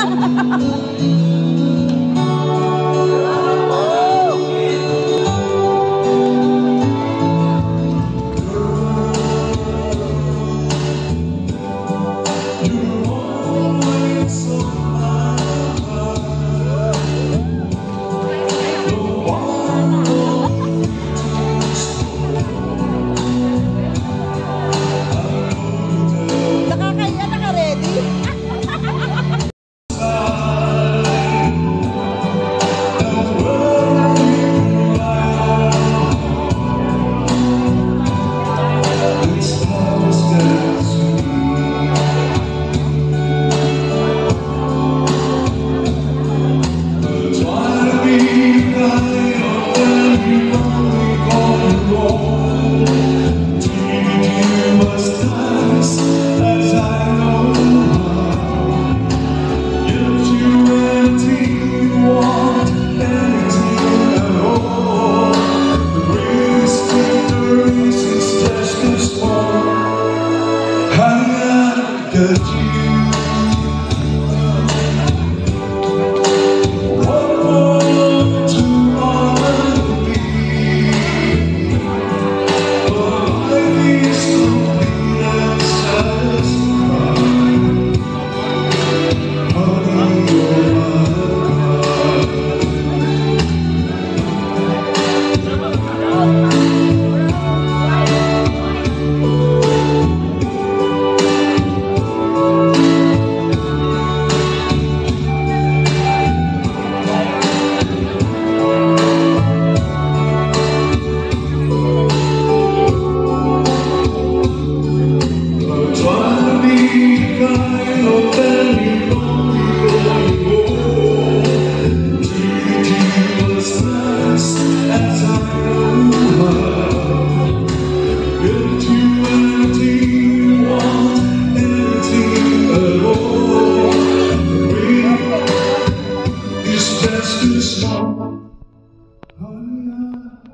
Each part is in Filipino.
Ha ha ha ha! Senhor.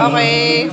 Okay.